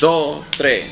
dos, tres.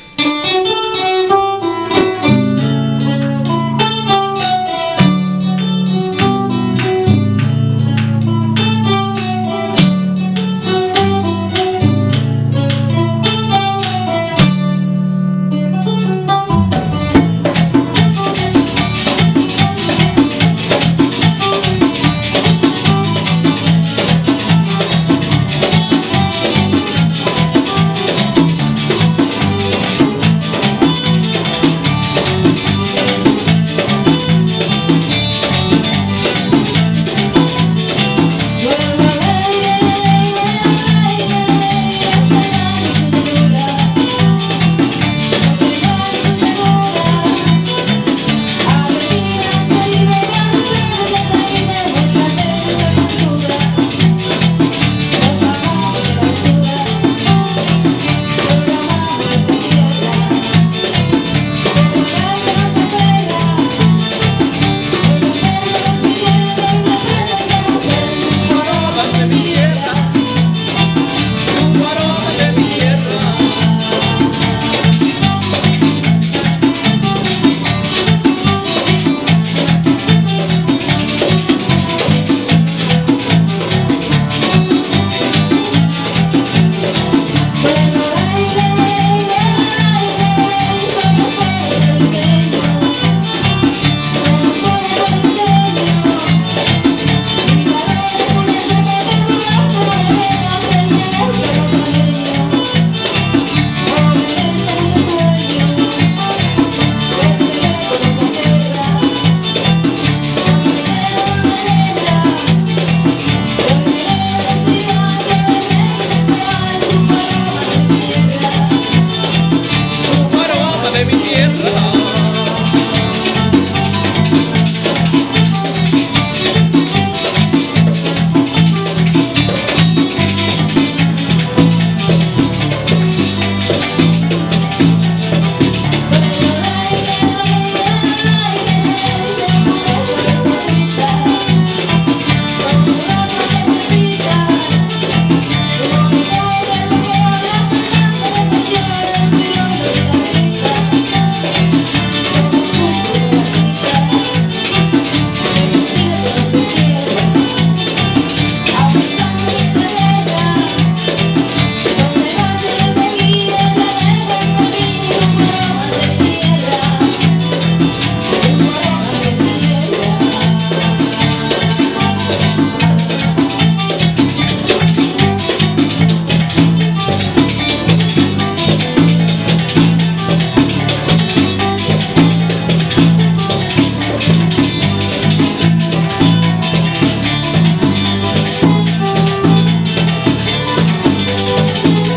thank you.